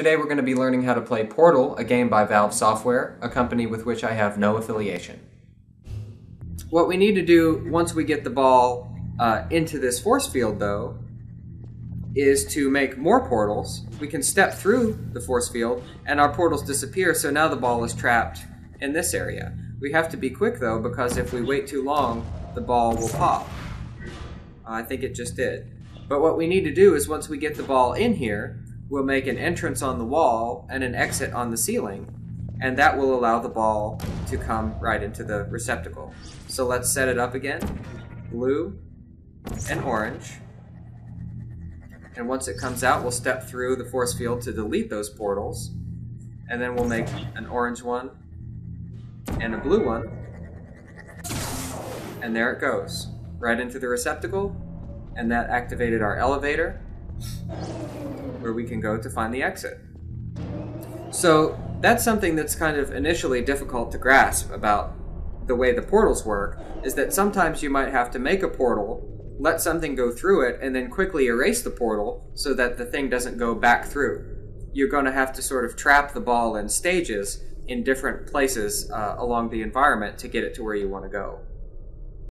Today we're going to be learning how to play Portal, a game by Valve Software, a company with which I have no affiliation. What we need to do once we get the ball uh, into this force field, though, is to make more portals. We can step through the force field, and our portals disappear, so now the ball is trapped in this area. We have to be quick, though, because if we wait too long, the ball will pop. I think it just did. But what we need to do is once we get the ball in here, we'll make an entrance on the wall and an exit on the ceiling, and that will allow the ball to come right into the receptacle. So let's set it up again. Blue and orange. And once it comes out, we'll step through the force field to delete those portals. And then we'll make an orange one and a blue one. And there it goes, right into the receptacle. And that activated our elevator where we can go to find the exit. So that's something that's kind of initially difficult to grasp about the way the portals work, is that sometimes you might have to make a portal, let something go through it, and then quickly erase the portal so that the thing doesn't go back through. You're going to have to sort of trap the ball in stages in different places uh, along the environment to get it to where you want to go.